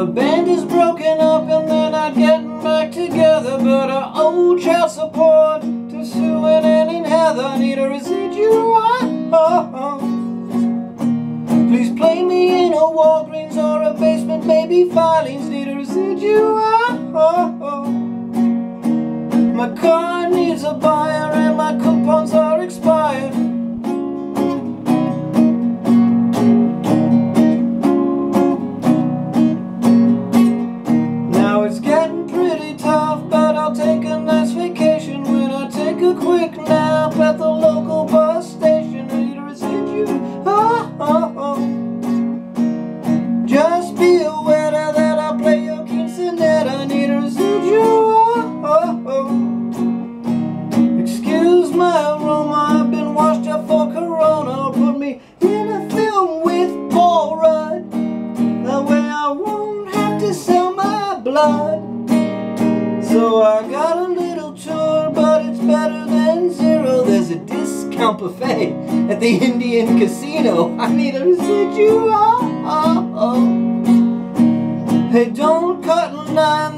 the band is broken up and they're not getting back together. But our old child support to Sue and Ann and Heather need a residual. Oh. Please play me in a Walgreens or a basement. Maybe filings need a residual. My car needs a bomb. A nice vacation when I take a quick nap at the local bus station. I need a residual. Oh, oh, ah, oh. Ah. Just be aware that I play your quinceanera. I need a residual. Oh, oh. Ah, Excuse my aroma, I've been washed up for corona. Put me in a film with Paul Rudd. That way I won't have to sell my blood. So I got a little tour, but it's better than zero. There's a discount buffet at the Indian Casino. I need a residual. Hey, don't cut in line.